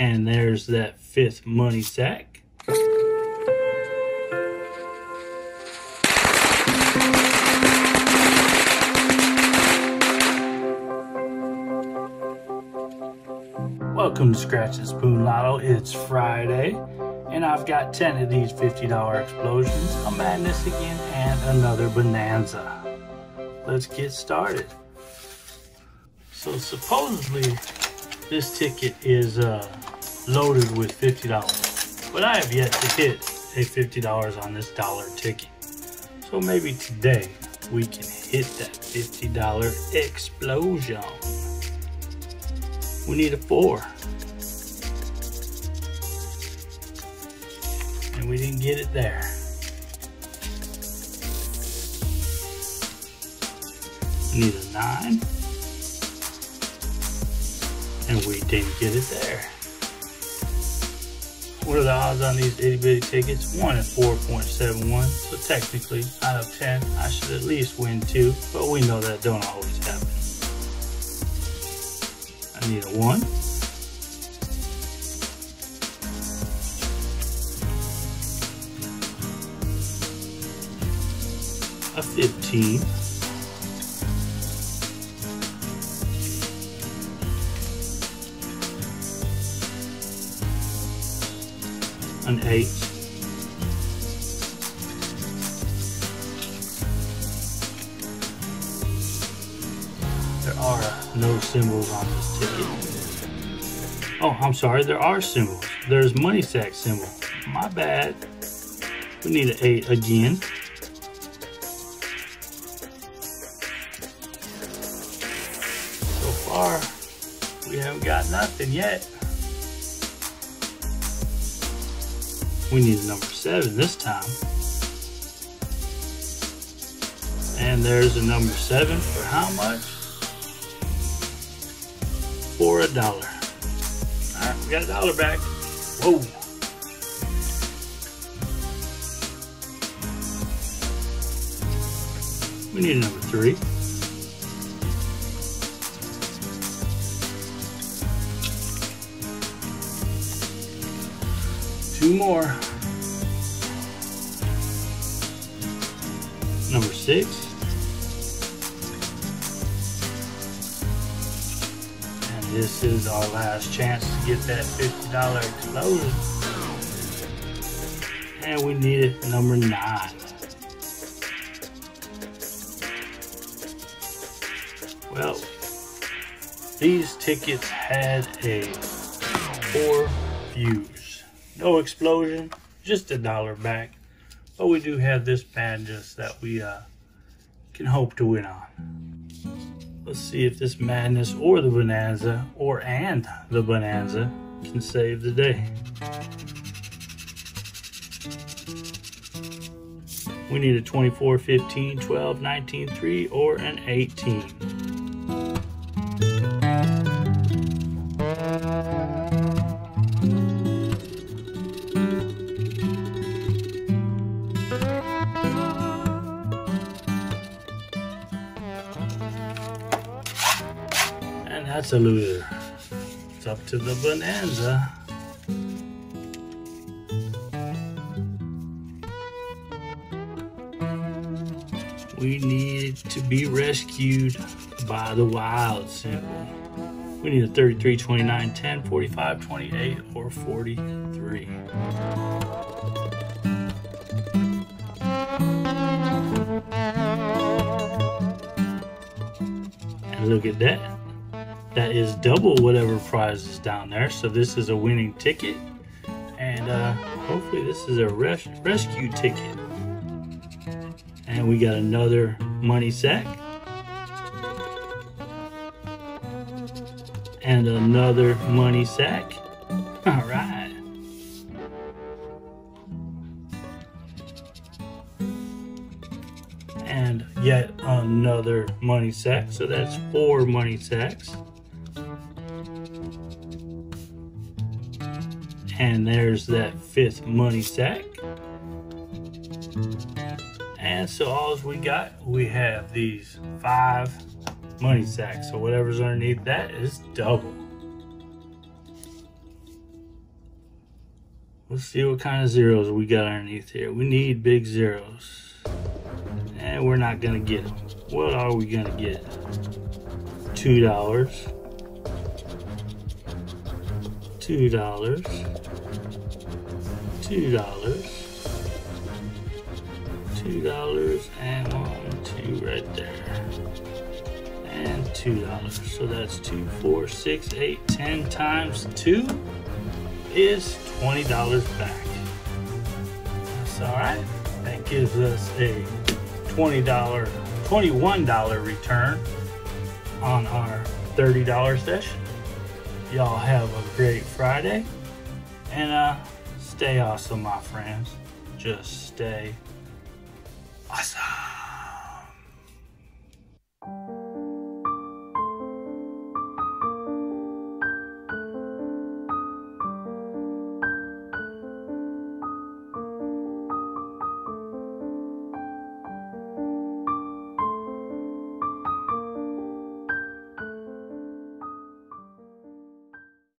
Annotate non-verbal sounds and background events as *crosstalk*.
And there's that fifth money sack. Welcome to Scratch and Spoon Lotto. It's Friday, and I've got 10 of these $50 explosions, a madness again, and another bonanza. Let's get started. So supposedly, this ticket is uh, loaded with $50, but I have yet to hit a $50 on this dollar ticket. So maybe today we can hit that $50 explosion. We need a four. And we didn't get it there. We need a nine. And we didn't get it there. What are the odds on these itty bitty tickets? One in 4.71. So technically, out of 10, I should at least win two, but we know that don't always happen. I need a one. A 15. An 8. There are no symbols on this ticket. Oh, I'm sorry, there are symbols. There's money sack symbol. My bad. We need an 8 again. So far, we haven't got nothing yet. We need number 7 this time. And there's a number 7 for how much? for a dollar. All right, we got a dollar back. Whoa. We need a number three. Two more. Number six. And this is our last chance to get that $50 explosion. And we needed number nine. Well, these tickets had a four views. No explosion, just a dollar back. But we do have this Madness that we uh, can hope to win on. Let's see if this madness or the bonanza or and the bonanza can save the day. We need a 24, 15, 12, 19, 3, or an 18. That's a loser. It's up to the bonanza. We need to be rescued by the wild symbol. We need a 33, 29, 10, 45, 28, or 43. And look at that that is double whatever prize is down there. So this is a winning ticket. And uh, hopefully this is a res rescue ticket. And we got another money sack. And another money sack. *laughs* All right. And yet another money sack. So that's four money sacks. And there's that fifth money sack. And so all we got, we have these five money sacks. So whatever's underneath that is double. Let's see what kind of zeros we got underneath here. We need big zeros. And we're not gonna get them. What are we gonna get? Two dollars. Two dollars. Two dollars. Two dollars and one, two right there. And two dollars. So that's two, four, six, eight, ten times two is $20 back. That's all right. That gives us a $20, $21 return on our $30 session. Y'all have a great Friday and uh, stay awesome, my friends. Just stay.